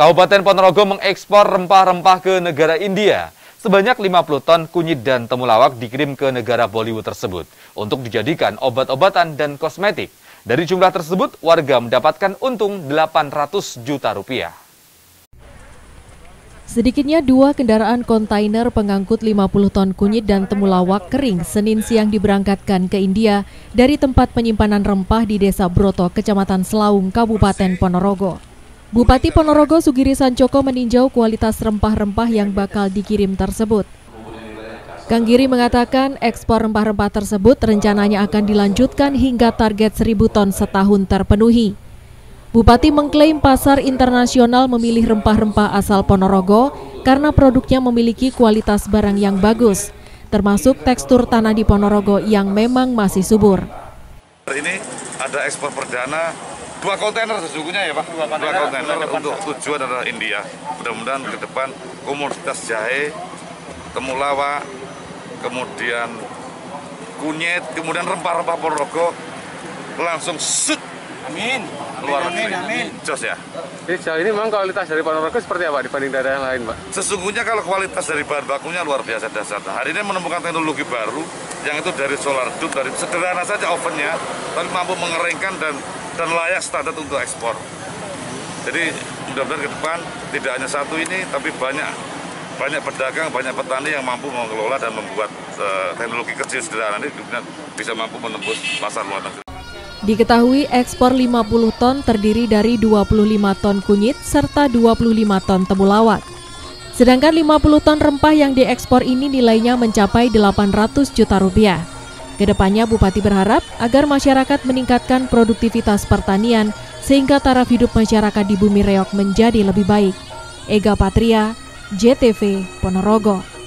Kabupaten Ponorogo mengekspor rempah-rempah ke negara India. Sebanyak 50 ton kunyit dan temulawak dikirim ke negara Bollywood tersebut untuk dijadikan obat-obatan dan kosmetik. Dari jumlah tersebut, warga mendapatkan untung 800 juta rupiah. Sedikitnya dua kendaraan kontainer pengangkut 50 ton kunyit dan temulawak kering Senin siang diberangkatkan ke India dari tempat penyimpanan rempah di Desa Broto, Kecamatan Selaung, Kabupaten Ponorogo. Bupati Ponorogo Sugiri Sancoko meninjau kualitas rempah-rempah yang bakal dikirim tersebut. Kang Giri mengatakan ekspor rempah-rempah tersebut rencananya akan dilanjutkan hingga target 1000 ton setahun terpenuhi. Bupati mengklaim pasar internasional memilih rempah-rempah asal Ponorogo karena produknya memiliki kualitas barang yang bagus, termasuk tekstur tanah di Ponorogo yang memang masih subur. Ini ada ekspor perdana dua kontainer sesungguhnya ya Pak, dua kontainer, untuk tujuan adalah India. Mudah-mudahan ke depan komoditas jahe, temulawak, kemudian kunyit, kemudian rempah-rempah Ponorogo langsung set Amin. Luar amin, amin. Jos ya. Jadi sejauh ini memang kualitas dari Ponorogo seperti apa dibanding daerah yang lain, Pak? Sesungguhnya kalau kualitas dari bahan bakunya luar biasa dasar. Nah, hari ini menemukan teknologi baru yang itu dari solar dome, dari sederhana saja ovennya, tapi mampu mengeringkan dan dan layak standar untuk ekspor. Jadi mudah-mudahan ke depan tidak hanya satu ini, tapi banyak banyak pedagang, banyak petani yang mampu mengelola dan membuat uh, teknologi kecil sederhana ini bisa mampu menembus pasar luar negeri. Diketahui ekspor 50 ton terdiri dari 25 ton kunyit serta 25 ton temulawak. Sedangkan 50 ton rempah yang diekspor ini nilainya mencapai 800 juta rupiah. Ke depannya Bupati berharap agar masyarakat meningkatkan produktivitas pertanian sehingga taraf hidup masyarakat di Bumi Reok menjadi lebih baik. Ega Patria, JTV, Ponorogo.